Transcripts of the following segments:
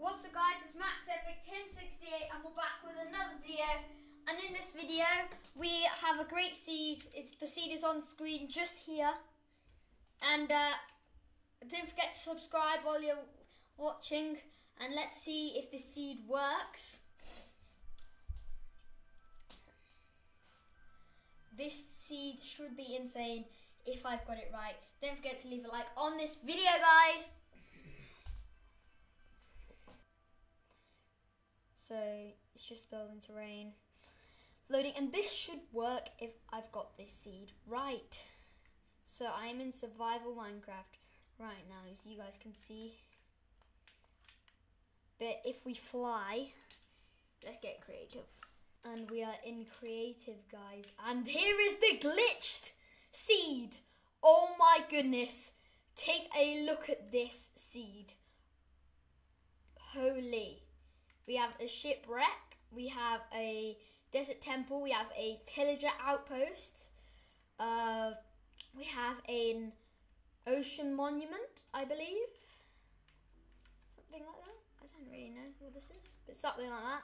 What's up guys, it's Max Epic 1068 and we're back with another video. And in this video, we have a great seed. It's The seed is on screen just here. And uh, don't forget to subscribe while you're watching. And let's see if this seed works. This seed should be insane if I've got it right. Don't forget to leave a like on this video, guys. So it's just building terrain. Loading, and this should work if I've got this seed right. So I'm in survival Minecraft right now, as you guys can see. But if we fly, let's get creative. And we are in creative, guys. And here is the glitched seed. Oh my goodness. Take a look at this seed. Holy. We have a shipwreck. We have a desert temple. We have a pillager outpost. Uh, we have an ocean monument, I believe. Something like that. I don't really know what this is, but something like that.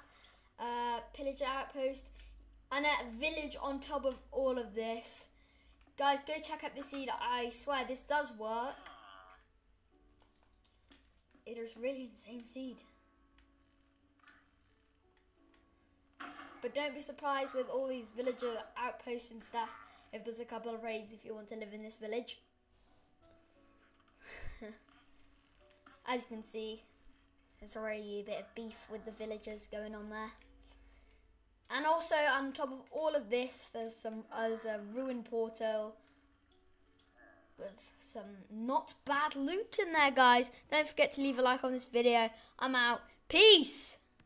Uh, pillager outpost and a village on top of all of this. Guys, go check out the seed. I swear this does work. It is really insane seed. But don't be surprised with all these villager outposts and stuff if there's a couple of raids if you want to live in this village. As you can see, there's already a bit of beef with the villagers going on there. And also on top of all of this, there's some there's a ruin portal with some not bad loot in there, guys. Don't forget to leave a like on this video. I'm out. Peace!